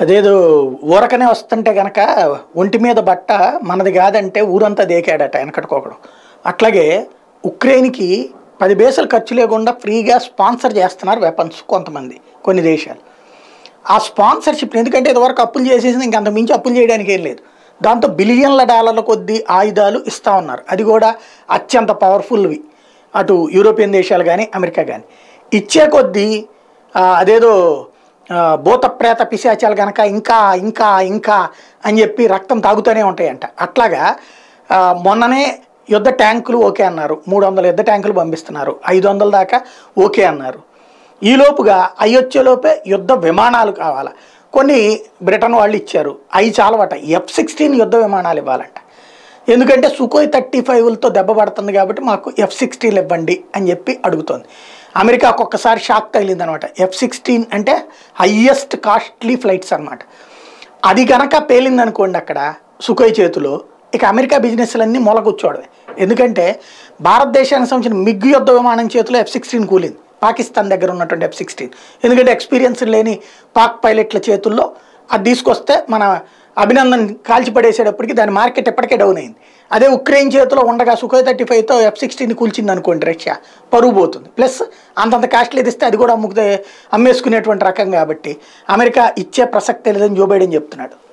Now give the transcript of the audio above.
అదేదో ఊరకనే వస్తుంటే గనక ఒంటి మీద బట్ట మనది కాదంటే ఊరంతా దేకాడట వెనకటికొకడు. అట్లాగే ఉక్రెయిన్కి పది బేసలు ఖర్చు లేకుండా ఫ్రీగా స్పాన్సర్ చేస్తున్నారు వెపన్స్ కొంతమంది కొన్ని దేశాలు. ఆ స్పాన్సర్షిప్ ఎందుకంటే ఇదివరకు అప్పులు చేసేసి ఇంకంత మించి అప్పులు చేయడానికి ఏం లేదు. దాంతో బిలియన్ల డాలర్ల కొద్దీ ఆయుధాలు ఇస్తా ఉన్నారు. అది కూడా అత్యంత పవర్ఫుల్వి. అటు యూరోపియన్ దేశాలు కానీ అమెరికా కానీ ఇచ్చే కొద్దీ అదేదో భూతప్రేత భూత ప్రేత పిశాచాలు కనుక ఇంకా ఇంకా ఇంకా అని చెప్పి రక్తం తాగుతూనే ఉంటాయంట. అట్లాగా మొన్ననే యుద్ధ ట్యాంకులు ఓకే అన్నారు. మూడు వందల యుద్ధ ట్యాంకులు పంపిస్తున్నారు. ఐదు వందల దాకా ఓకే అన్నారు. ఈలోపుగా అవి వచ్చేలోపే యుద్ధ విమానాలు కావాలి? కొన్ని బ్రిటన్ వాళ్ళు ఇచ్చారు. అవి చాలవట. ఎఫ్ సిక్స్టీన్ యుద్ధ విమానాలు ఇవ్వాలంట. ఎందుకంటే సుఖోయ్ థర్టీ ఫైవ్లతో దెబ్బ పడుతుంది కాబట్టి మాకు ఎఫ్ సిక్స్టీన్ ఇవ్వండి అని చెప్పి అడుగుతోంది. అమెరికాకు ఒక్కసారి షాక్ తగిలింది అనమాట ఎఫ్ సిక్స్టీన్ అంటే హయ్యెస్ట్ కాస్ట్లీ ఫ్లైట్స్ అనమాట అది కనుక పేలిందనుకోండి అక్కడ సుఖోయ్ చేతిలో ఇక అమెరికా బిజినెస్లన్నీ మొలకూర్చోవడమే ఎందుకంటే భారతదేశానికి సంబంధించిన మిగ్గు యుద్ధ విమానం చేతిలో ఎఫ్ సిక్స్టీన్ కూలింది. పాకిస్తాన్ దగ్గర ఉన్నటువంటి ఎఫ్ సిక్స్టీన్ ఎందుకంటే ఎక్స్పీరియన్స్ లేని పాక్ పైలట్ల చేతుల్లో అది తీసుకొస్తే మన అభినందన్ కాల్చిపడేసేటప్పటికి దాని మార్కెట్ ఎప్పటికే డౌన్ అయింది. అదే ఉక్రెయిన్ చేతిలో ఉండగా సుఖోయ్ థర్టీ ఫైవ్తో ఎఫ్ సిక్స్టీన్ కూల్చింది అనుకోండి రష్యా. పరువు పోతుంది. ప్లస్ అంతంత కాస్ట్లీ ఇస్తే అది కూడా అమ్ముకుతే అమ్మేసుకునేటువంటి రకం కాబట్టి అమెరికా ఇచ్చే ప్రసక్తే లేదని జో బైడెన్ చెప్తున్నాడు.